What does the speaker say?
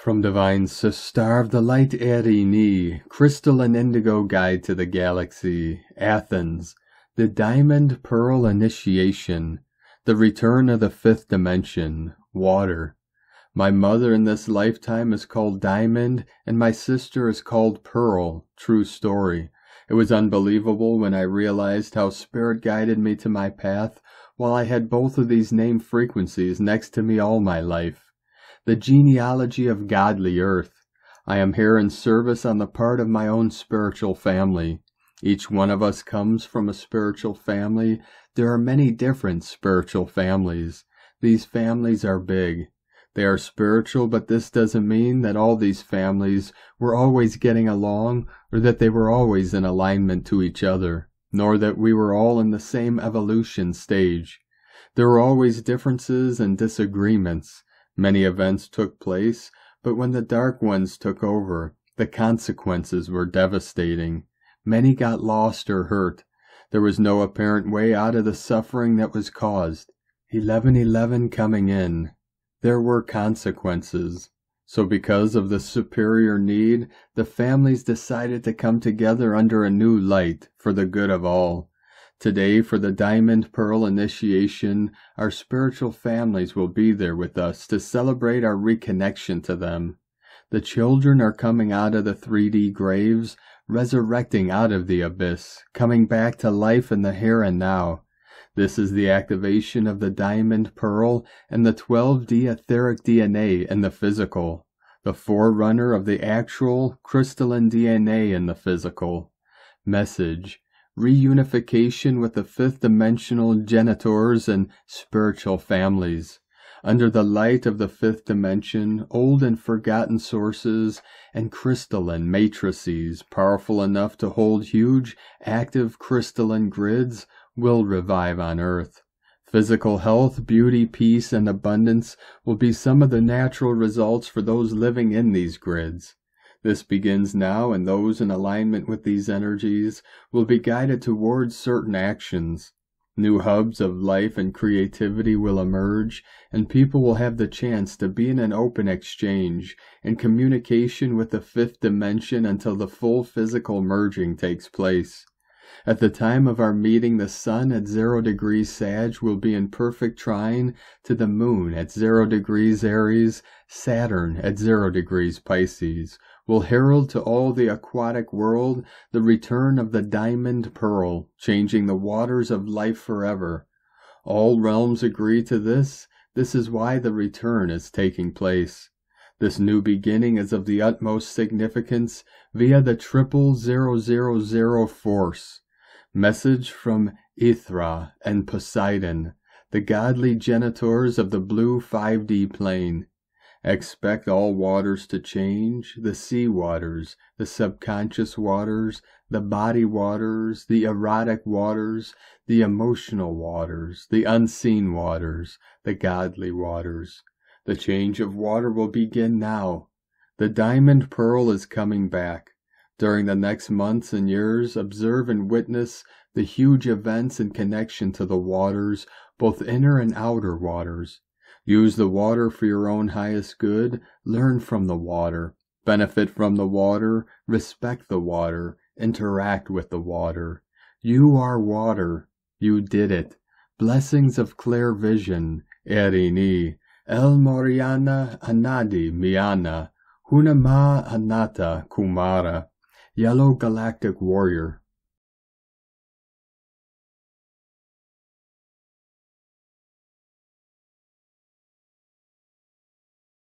From Divine Sister of the Light Erini, Crystal and Indigo Guide to the Galaxy, Athens, The Diamond Pearl Initiation, The Return of the Fifth Dimension, Water. My mother in this lifetime is called Diamond, and my sister is called Pearl. True story. It was unbelievable when I realized how Spirit guided me to my path while I had both of these name frequencies next to me all my life the genealogy of godly earth. I am here in service on the part of my own spiritual family. Each one of us comes from a spiritual family. There are many different spiritual families. These families are big. They are spiritual, but this doesn't mean that all these families were always getting along or that they were always in alignment to each other, nor that we were all in the same evolution stage. There were always differences and disagreements. Many events took place, but when the Dark Ones took over, the consequences were devastating. Many got lost or hurt. There was no apparent way out of the suffering that was caused. 1111 coming in. There were consequences. So because of the superior need, the families decided to come together under a new light for the good of all. Today, for the Diamond Pearl initiation, our spiritual families will be there with us to celebrate our reconnection to them. The children are coming out of the 3D graves, resurrecting out of the abyss, coming back to life in the here and now. This is the activation of the Diamond Pearl and the 12D etheric DNA in the physical, the forerunner of the actual crystalline DNA in the physical. Message reunification with the fifth dimensional genitors and spiritual families. Under the light of the fifth dimension, old and forgotten sources and crystalline matrices powerful enough to hold huge, active crystalline grids will revive on Earth. Physical health, beauty, peace, and abundance will be some of the natural results for those living in these grids. This begins now, and those in alignment with these energies will be guided towards certain actions. New hubs of life and creativity will emerge, and people will have the chance to be in an open exchange and communication with the fifth dimension until the full physical merging takes place. At the time of our meeting, the sun at zero degrees Sag will be in perfect trine to the moon at zero degrees Aries, Saturn at zero degrees Pisces, will herald to all the aquatic world the return of the diamond pearl, changing the waters of life forever. All realms agree to this. This is why the return is taking place. This new beginning is of the utmost significance via the triple zero zero zero force. Message from Ithra and Poseidon, the godly genitors of the blue 5D plane. Expect all waters to change, the sea waters, the subconscious waters, the body waters, the erotic waters, the emotional waters, the unseen waters, the godly waters. The change of water will begin now. The diamond pearl is coming back. During the next months and years, observe and witness the huge events in connection to the waters, both inner and outer waters. Use the water for your own highest good. Learn from the water. Benefit from the water. Respect the water. Interact with the water. You are water. You did it. Blessings of clear vision. Erini. El Moriana Anadi Miana. Hunama Anata Kumara. Yellow Galactic Warrior.